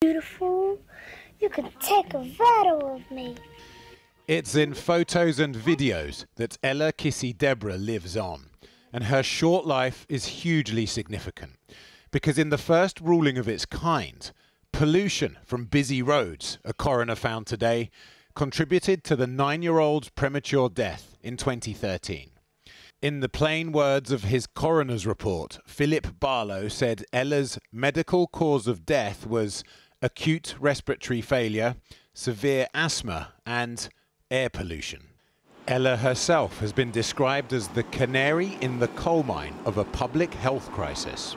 beautiful. You can take a photo of me. It's in photos and videos that Ella Kissi-Debrah lives on. And her short life is hugely significant. Because in the first ruling of its kind, pollution from busy roads, a coroner found today, contributed to the nine year old's premature death in 2013. In the plain words of his coroner's report, Philip Barlow said Ella's medical cause of death was acute respiratory failure, severe asthma, and air pollution. Ella herself has been described as the canary in the coal mine of a public health crisis.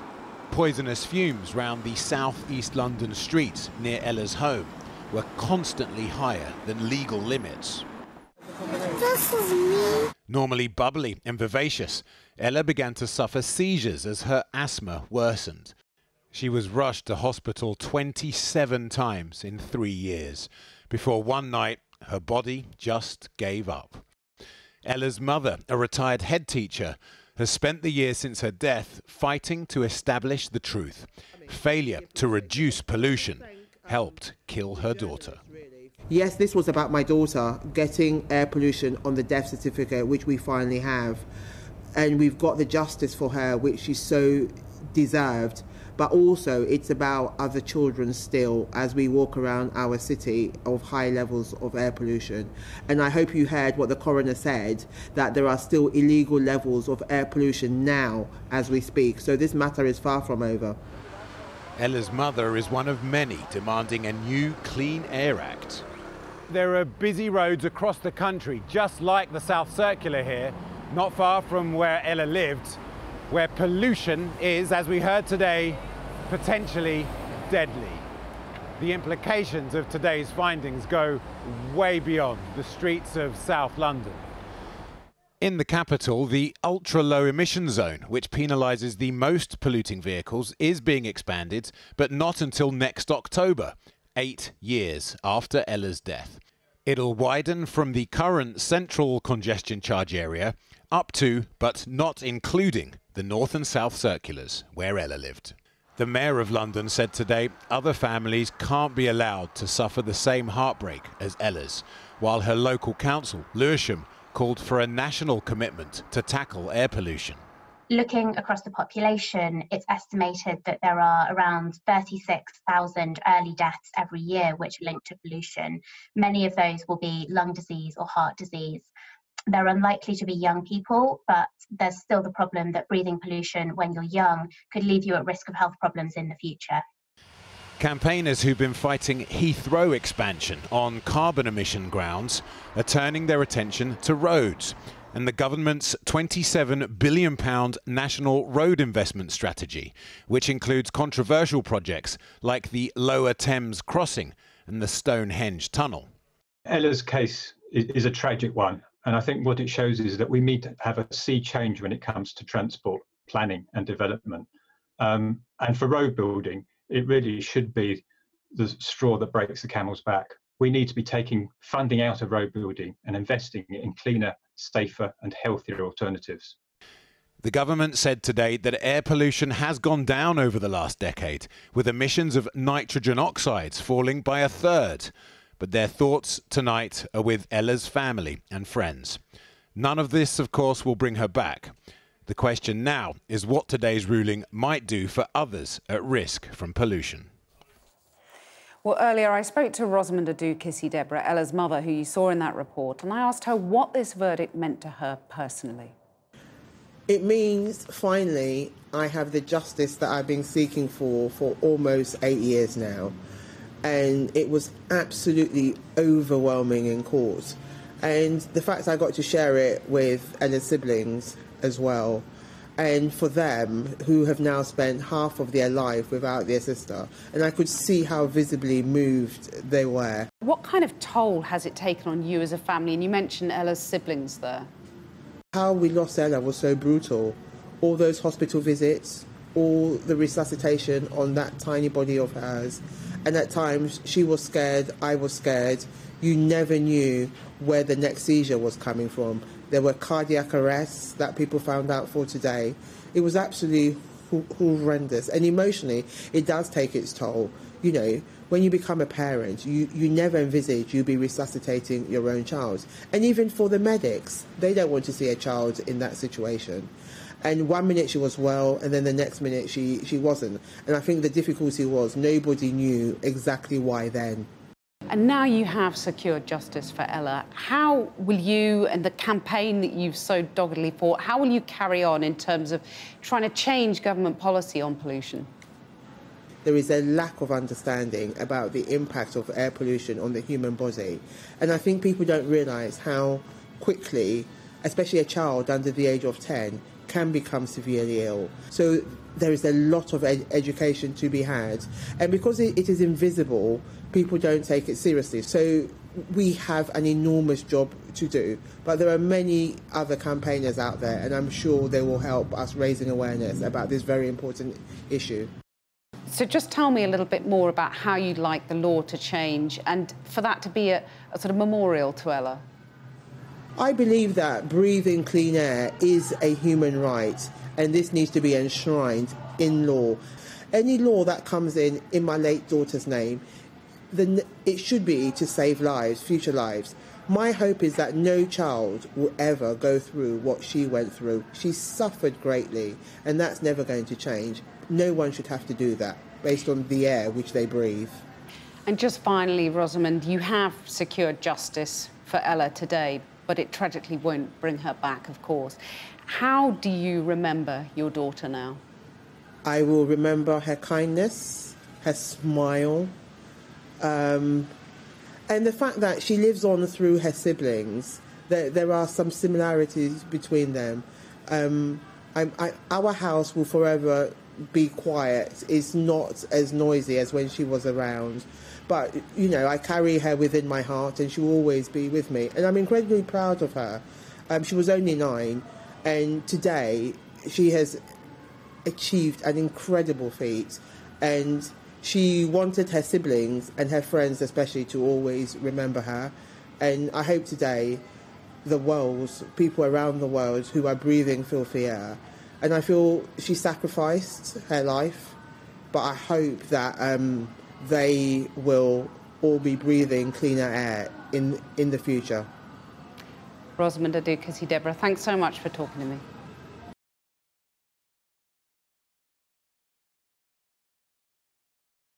Poisonous fumes round the south-east London streets near Ella's home were constantly higher than legal limits. This is me. Normally bubbly and vivacious, Ella began to suffer seizures as her asthma worsened. She was rushed to hospital 27 times in three years before one night her body just gave up. Ella's mother, a retired head teacher, has spent the year since her death fighting to establish the truth. Failure to reduce pollution helped kill her daughter. Yes, this was about my daughter getting air pollution on the death certificate, which we finally have. And we've got the justice for her, which she so deserved. But also, it's about other children still as we walk around our city of high levels of air pollution. And I hope you heard what the coroner said that there are still illegal levels of air pollution now as we speak. So this matter is far from over. Ella's mother is one of many demanding a new Clean Air Act. There are busy roads across the country, just like the South Circular here, not far from where Ella lived, where pollution is, as we heard today, potentially deadly. The implications of today's findings go way beyond the streets of South London. In the capital, the ultra low emission zone, which penalises the most polluting vehicles, is being expanded, but not until next October, eight years after Ella's death. It'll widen from the current central congestion charge area up to, but not including, the north and south circulars, where Ella lived. The Mayor of London said today other families can't be allowed to suffer the same heartbreak as Ella's, while her local council, Lewisham, called for a national commitment to tackle air pollution. Looking across the population, it's estimated that there are around 36,000 early deaths every year which are linked to pollution. Many of those will be lung disease or heart disease. They're unlikely to be young people, but there's still the problem that breathing pollution when you're young could leave you at risk of health problems in the future. Campaigners who've been fighting Heathrow expansion on carbon emission grounds are turning their attention to roads and the government's £27 billion national road investment strategy, which includes controversial projects like the Lower Thames crossing and the Stonehenge tunnel. Ella's case is a tragic one, and I think what it shows is that we need to have a sea change when it comes to transport planning and development. Um, and for road building, it really should be the straw that breaks the camel's back. We need to be taking funding out of road building and investing in cleaner, safer, and healthier alternatives. The government said today that air pollution has gone down over the last decade, with emissions of nitrogen oxides falling by a third. But their thoughts tonight are with Ella's family and friends. None of this, of course, will bring her back. The question now is what today's ruling might do for others at risk from pollution. Well, earlier I spoke to Rosamund Adoo-Kissi-Debrah, Ella's mother, who you saw in that report, and I asked her what this verdict meant to her personally. It means finally I have the justice that I've been seeking for for almost eight years now. And it was absolutely overwhelming in court. And the fact I got to share it with Ella's siblings as well. And for them, who have now spent half of their life without their sister, and I could see how visibly moved they were. What kind of toll has it taken on you as a family? And you mentioned Ella's siblings there. How we lost Ella was so brutal. All those hospital visits, all the resuscitation on that tiny body of hers. And at times, she was scared, I was scared. You never knew where the next seizure was coming from. There were cardiac arrests that people found out for today. It was absolutely horrendous. And emotionally, it does take its toll. You know, when you become a parent, you, you never envisage you'll be resuscitating your own child. And even for the medics, they don't want to see a child in that situation. And one minute she was well, and then the next minute she, she wasn't. And I think the difficulty was nobody knew exactly why then. And now you have secured justice for Ella. How will you and the campaign that you've so doggedly fought, how will you carry on in terms of trying to change government policy on pollution? There is a lack of understanding about the impact of air pollution on the human body. And I think people don't realise how quickly, especially a child under the age of 10, can become severely ill. So there is a lot of ed- education to be had. And because it, it is invisible, people don't take it seriously. So we have an enormous job to do, but there are many other campaigners out there, and I'm sure they will help us raising awareness about this very important issue. So, just tell me a little bit more about how you'd like the law to change and for that to be a, a sort of memorial to Ella. I believe that breathing clean air is a human right, and this needs to be enshrined in law. Any law that comes in in my late daughter's name then it should be to save lives, future lives. My hope is that no child will ever go through what she went through. She suffered greatly, and that's never going to change. No one should have to do that based on the air which they breathe. And just finally, Rosamund, you have secured justice for Ella today, but it tragically won't bring her back, of course. How do you remember your daughter now? I will remember her kindness, her smile, um, and the fact that she lives on through her siblings, there, there are some similarities between them. Um, I, I, our house will forever be quiet. It's not as noisy as when she was around. But, you know, I carry her within my heart and she will always be with me. And I'm incredibly proud of her. Um, she was only nine, and today she has achieved an incredible feat. And she wanted her siblings and her friends, especially, to always remember her. And I hope today the world, people around the world who are breathing filthy air, and I feel she sacrificed her life, but I hope that um, they will all be breathing cleaner air in, in the future. Rosamund Adoo-Kissi-Debrah, thanks so much for talking to me.